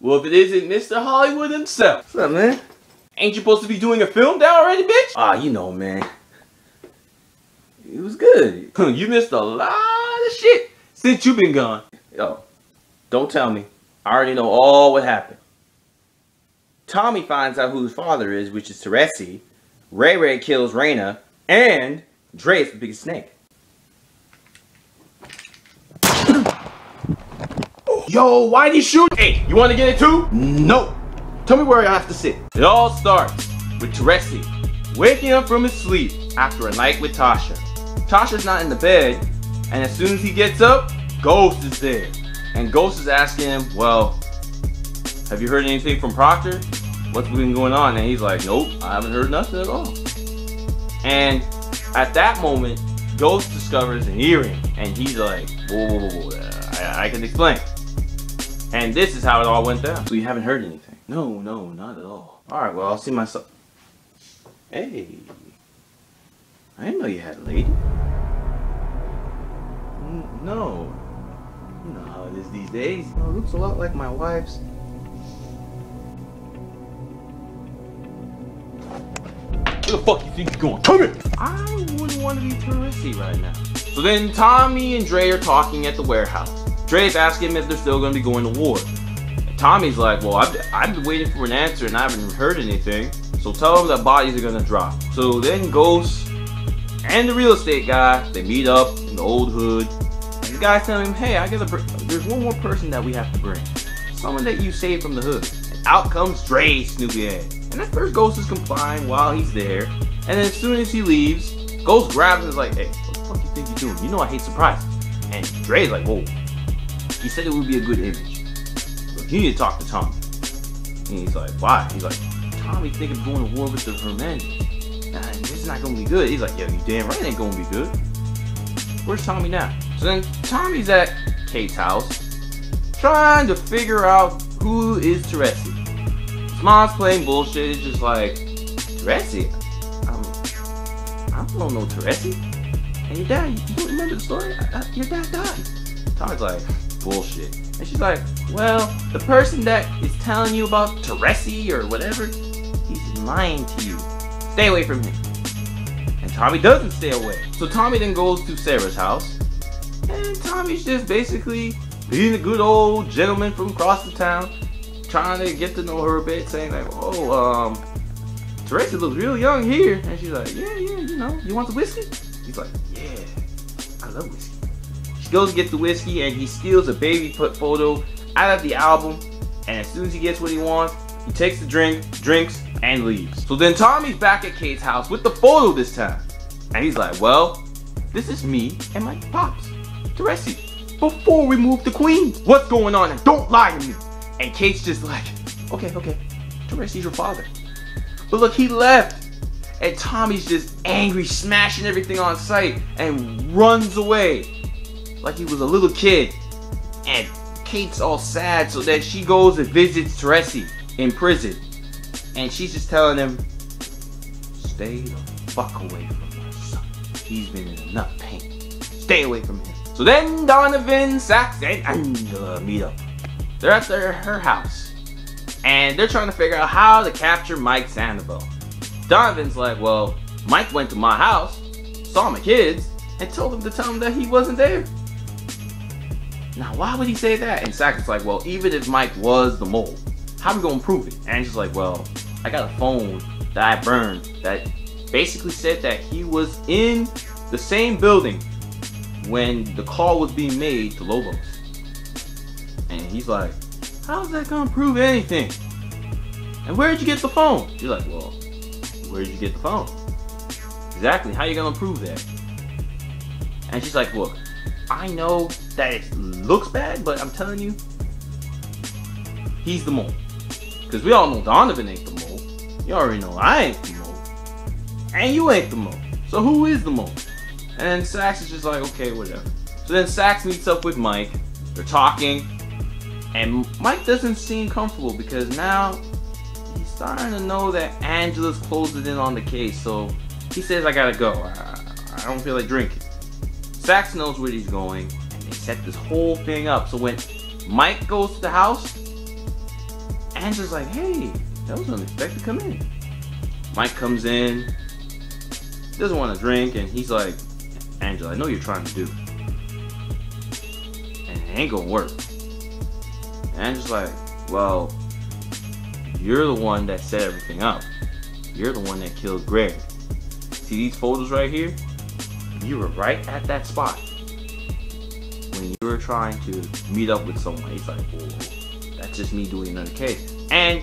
Well, if it isn't Mr. Hollywood himself. What's up, man? Ain't you supposed to be doing a film down already, bitch? Ah, you know, man. It was good. you missed a lot of shit since you've been gone. Yo, don't tell me. I already know all what happened. Tommy finds out who his father is, which is Teresi. Ray Ray kills Raina. And Dre is the biggest snake. Yo, why'd he shoot? Hey, you want to get it too? No. Tell me where I have to sit. It all starts with Teresi waking up from his sleep after a night with Tasha. Tasha's not in the bed, and as soon as he gets up, Ghost is there. And Ghost is asking him, well, have you heard anything from Proctor? What's been going on? And he's like, nope, I haven't heard nothing at all. And at that moment, Ghost discovers an earring, and he's like, whoa, whoa, whoa, whoa. I, I can explain. And this is how it all went down. So you haven't heard anything? No, no, not at all. Alright, well, I'll see myself. Hey. I didn't know you had a lady. N- No. You know how it is these days. Oh, it looks a lot like my wife's. Where the fuck you think you're going? Come here! I wouldn't want to be Teresi right now. So then Tommy and Dre are talking at the warehouse. Dre's asking him if they're still going to be going to war. And Tommy's like, well, I've, I've been waiting for an answer and I haven't heard anything. So tell them that bodies are going to drop. So then Ghost and the real estate guy, they meet up in the old hood. And the guy's telling him, hey, I gotta br- there's one more person that we have to bring. Someone that you saved from the hood. And out comes Dre, Snoopy Head. And at first Ghost is complying while he's there. And then as soon as he leaves, Ghost grabs him and is like, hey, what the fuck you think you're doing? You know I hate surprises. And Dre's like, whoa. He said it would be a good image. But you need to talk to Tommy. And he's like, why? He's like, Tommy think of going to war with the Hermandis. Nah, this is not gonna be good. He's like, yo, you damn right it ain't gonna be good. Where's Tommy now? So then Tommy's at Kate's house, trying to figure out who is Teresi. Mom's playing bullshit. It's just like, Teresi? Um, I don't know Teresi. And your dad, you don't remember the story? I, I, your dad died. Tommy's like, bullshit. And she's like, well, the person that is telling you about Teresi or whatever, he's lying to you. Stay away from him. And Tommy doesn't stay away. So Tommy then goes to Sarah's house. And Tommy's just basically being a good old gentleman from across the town. Trying to get to know her a bit, saying like, oh, um, looks real young here. And she's like, yeah, yeah, you know, you want the whiskey? He's like, yeah, I love whiskey. Goes get the whiskey and he steals a baby photo out of the album. And as soon as he gets what he wants, he takes the drink, drinks, and leaves. So then Tommy's back at Kate's house with the photo this time. And he's like, well, this is me and my pops, Teresi, before we moved to Queens. What's going on? And don't lie to me. And Kate's just like, okay, okay, Teresi's your father. But look, he left. And Tommy's just angry, smashing everything on sight, and runs away like he was a little kid. And Kate's all sad, so that she goes and visits Teresi in prison. And she's just telling him, stay the fuck away from my son. He's been in enough pain. Stay away from him. So then Donovan, Saxe, and Angela meet up. They're at their, her house. And they're trying to figure out how to capture Mike Sandoval. Donovan's like, well, Mike went to my house, saw my kids, and told them to tell him that he wasn't there. Now, why would he say that? And Saxe is like, well, even if Mike was the mole, how are we gonna prove it? And she's like, well, I got a phone that I burned that basically said that he was in the same building when the call was being made to Lobos. And he's like, how's that gonna prove anything? And where'd you get the phone? She's like, well, where'd you get the phone? Exactly, how you gonna prove that? And she's like, look, I know that it looks bad, but I'm telling you, he's the mole. Because we all know Donovan ain't the mole. You already know I ain't the mole. And you ain't the mole. So who is the mole? And Saxe is just like, okay, whatever. So then Saxe meets up with Mike. They're talking. And Mike doesn't seem comfortable because now he's starting to know that Angela's closing in on the case. So he says, I gotta go. I, I don't feel like drinking. Saxe knows where he's going. And they set this whole thing up. So when Mike goes to the house, Angela's like, hey, that was unexpected. To come in. Mike comes in, doesn't want to drink, and he's like, Angela, I know you're trying to do. And it ain't gonna work. And Angela's like, well, you're the one that set everything up. You're the one that killed Greg. See these photos right here? You were right at that spot when you were trying to meet up with someone. He's like, that's just me doing another case. And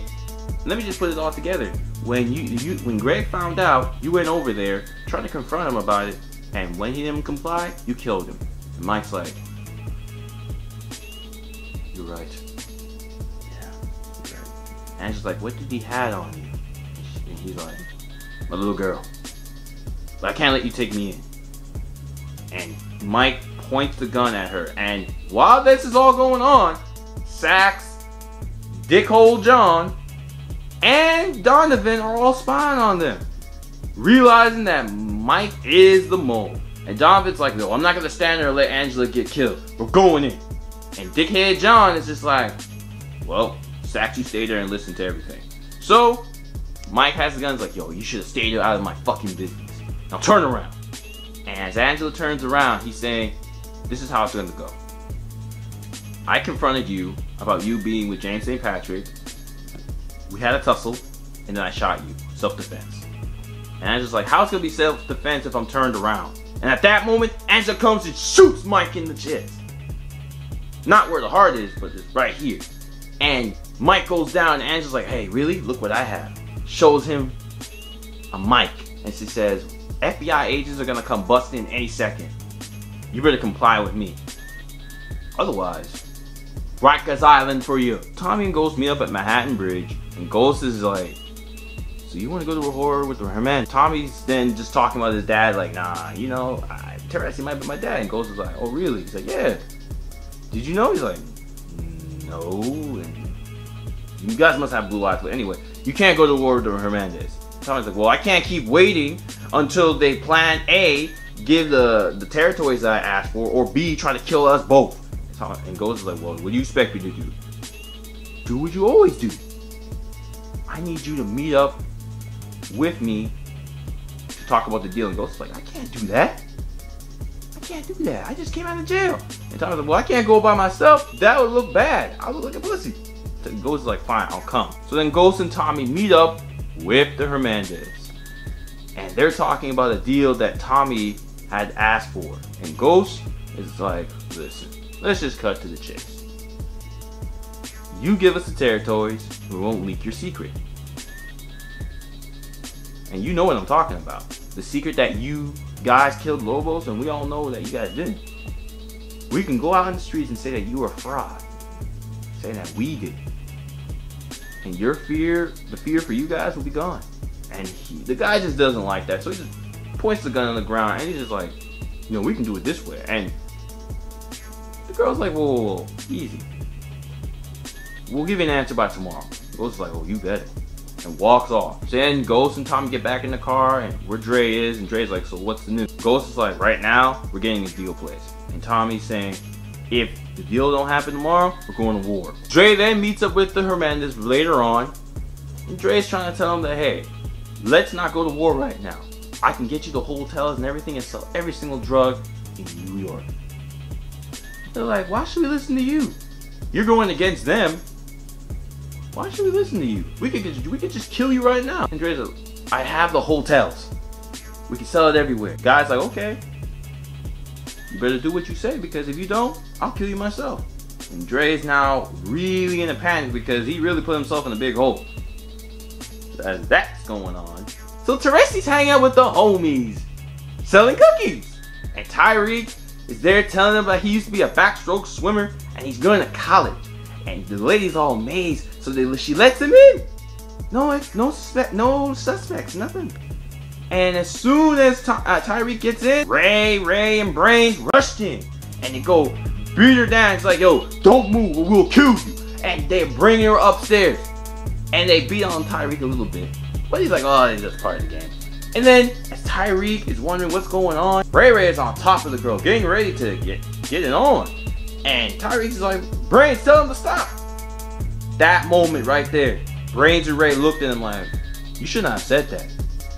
let me just put it all together. When you, you when Greg found out, you went over there, trying to confront him about it, and when he didn't comply, you killed him. And Mike's like, You're right. Yeah. And she's like, What did he had on you? And he's like, My little girl. But I can't let you take me in. And Mike points the gun at her. And while this is all going on, Saxe, Dickhole John, and Donovan are all spying on them. Realizing that Mike is the mole. And Donovan's like, no, I'm not gonna stand there and let Angela get killed. We're going in. And Dickhead John is just like, well, Saxe, you stay there and listen to everything. So, Mike has the guns like, yo, you should have stayed out of my fucking business. Now turn around. And as Angela turns around, he's saying, this is how it's gonna go. I confronted you about you being with James St. Patrick. We had a tussle, and then I shot you. Self-defense. And Angela's like, How's it gonna be self-defense if I'm turned around? And at that moment, Angela comes and shoots Mike in the chest. Not where the heart is, but it's right here. And Mike goes down, and Angela's like, hey, really? Look what I have. Shows him a mic. And she says, FBI agents are gonna come busting in any second. You better comply with me. Otherwise, Rikers Island for you. Tommy and Ghost meet up at Manhattan Bridge, and Ghost is like, so you want to go to a horror with her man? Tommy's then just talking about his dad, like, nah, you know, I, Teresi might be my dad. And Ghost is like, oh really? He's like, yeah. Did you know? He's like, no. And you guys must have blue eyes. But anyway, you can't go to war with the Hernandez. Tommy's like, well, I can't keep waiting until they plan A, give the, the territories that I asked for, or B, try to kill us both. And Ghost is like, well, what do you expect me to do? Do what you always do. I need you to meet up with me to talk about the deal. And Ghost is like, I can't do that. I can't do that. I just came out of jail. And Tommy's like, well, I can't go by myself. That would look bad. I would look like a pussy. So Ghost is like, fine, I'll come. So then Ghost and Tommy meet up with the Hernandez. And they're talking about a deal that Tommy had asked for. And Ghost is like, listen, let's just cut to the chase. You give us the territories, we won't leak your secret. And you know what I'm talking about. The secret that you guys killed Lobos and we all know that you guys didn't. We can go out in the streets and say that you are fraud. Say that we did. And your fear, the fear for you guys will be gone. And he, the guy just doesn't like that. So he just points the gun on the ground and he's just like, you know, we can do it this way. And the girl's like, whoa, whoa, whoa easy. We'll give you an answer by tomorrow. Ghost like, oh, you bet it. And walks off. Then Ghost and Tommy get back in the car and where Dre is. And Dre's like, so what's the news? Ghost is like, right now, we're getting a deal placed. And Tommy's saying, if the deal don't happen tomorrow, we're going to war. Dre then meets up with the Hernandez later on. And Dre's trying to tell him that, hey, let's not go to war right now. I can get you the hotels and everything and sell every single drug in New York. They're like, why should we listen to you? You're going against them. Why should we listen to you? We could we could just kill you right now. And Dre's like, I have the hotels. We can sell it everywhere. Guy's like, okay. You better do what you say because if you don't, I'll kill you myself. And Dre is now really in a panic because he really put himself in a big hole. As that's going on, so Teresi's hanging out with the homies, selling cookies. And Tariq is there telling them that he used to be a backstroke swimmer and he's going to college. And the lady's all amazed, so they, she lets him in. No, no suspect, no suspects, nothing. And as soon as Ty uh, Tariq gets in, Ray, Ray, and Brains rushed in, and they go beat her down. It's like, yo, don't move or we'll kill you. And they bring her upstairs, and they beat on Tariq a little bit, but he's like, oh, it's just part of the game. And then as Tariq is wondering what's going on, Ray Ray is on top of the girl, getting ready to get get it on. And Tariq is like, Brains, tell him to stop. that moment right there, Brains and Ray looked at him like, you should not have said that.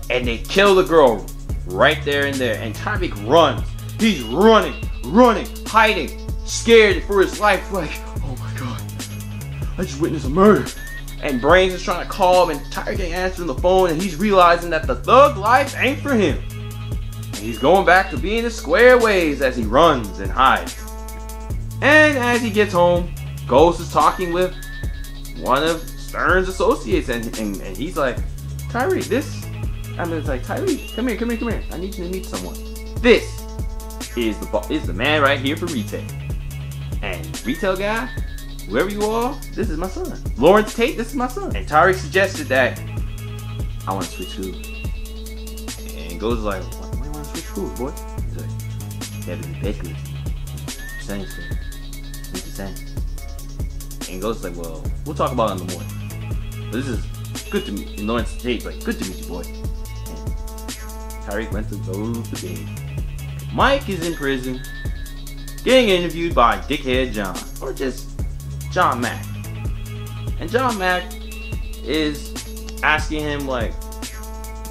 And they kill the girl right there and there. And Tariq runs. He's running, running, hiding, scared for his life. Like, oh my god, I just witnessed a murder. And Brains is trying to call him, and Tariq ain't answering the phone, and he's realizing that the thug life ain't for him. And he's going back to being the square ways as he runs and hides. And as he gets home, Ghost is talking with one of Stern's associates, and, and, and he's like, Tariq, this. Mean, it's like Tyree, come here, come here, come here. I need you to meet someone. This is the is the man right here for retail. And retail guy, whoever you are, this is my son. Lawrence Tate, this is my son. And Tyree suggested that I want to switch schools. And is like, why do you want to switch schools, boy? He's like, yeah, because basically, same thing. He's the same. And is like, well, we'll talk about it in the morning. But this is good to meet you. And Lawrence Tate's like, good to meet you, boy. Tariq went to go to bed. Mike is in prison, getting interviewed by Dickhead John, or just John Mack. And John Mack is asking him like,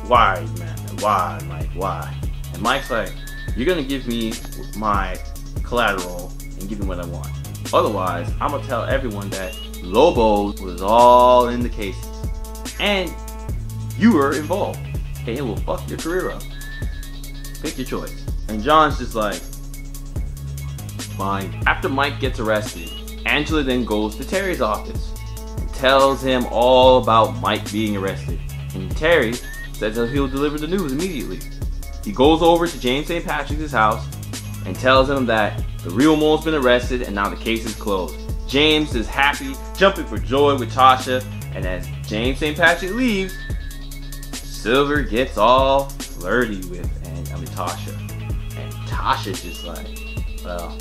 why, man? Why, Mike? Why? And Mike's like, you're gonna give me my collateral and give me what I want. Otherwise, I'm gonna tell everyone that Lobo was all in the cases. And you were involved. Will fuck your career up. Pick your choice. And John's just like, fine. After Mike gets arrested, Angela then goes to Terry's office and tells him all about Mike being arrested. And Terry says that he'll deliver the news immediately. He goes over to James St. Patrick's house and tells him that the real mole's been arrested and now the case is closed. James is happy, jumping for joy with Tasha, and as James St. Patrick leaves, Silver gets all flirty with and I mean Tasha. And Tasha's just like, well,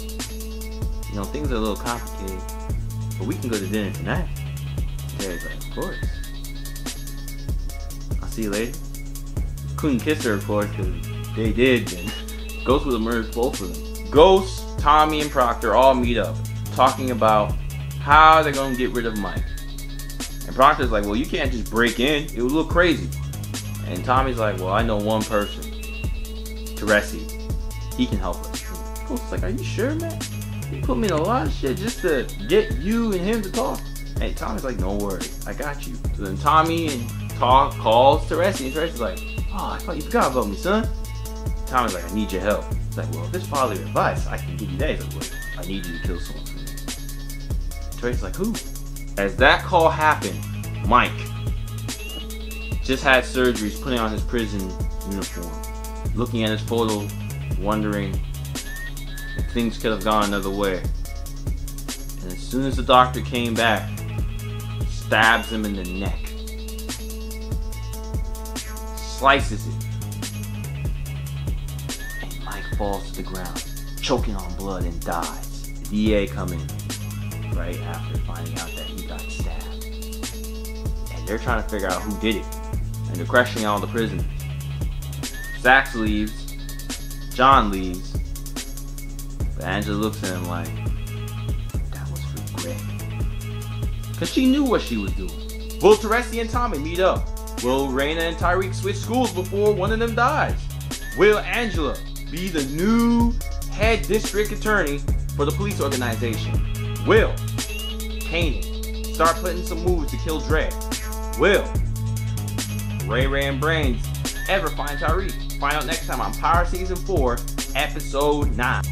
you know, things are a little complicated, but we can go to dinner tonight. Terry's like, of course. I'll see you later. Couldn't kiss her, of course, because they did. And Ghost would murdered both of them. Ghost, Tommy, and Proctor all meet up, talking about how they're gonna get rid of Mike. And Proctor's like, well, you can't just break in. It would look crazy. And Tommy's like, well, I know one person. Teresi. He can help us. Ghost's like, are you sure, man? He put me in a lot of shit just to get you and him to talk. And Tommy's like, no worries, I got you. So then Tommy and talk calls Teresi, and Teresi's like, oh, I thought you forgot about me, son. Tommy's like, I need your help. He's like, well, if this follow your advice, I can give you that. He's like, well, I need you to kill someone for me. Teresi's like, who? As that call happened, Mike just had surgeries, putting on his prison uniform, looking at his photo, wondering if things could have gone another way. And as soon as the doctor came back, stabs him in the neck, slices it, and Mike falls to the ground, choking on blood and dies. The DA coming right after finding out that he got stabbed. And they're trying to figure out who did it. And they're questioning all the prisoners. Saxe leaves, John leaves, but Angela looks at him like, that was Greg. Because she knew what she was doing. Will Teresi and Tommy meet up? Will Raina and Tariq switch schools before one of them dies? Will Angela be the new head district attorney for the police organization? Will Kanan start putting some moves to kill Dre? Will Ray Ray and Brains ever find Tariq? Find out next time on Power Season 4, Episode 9.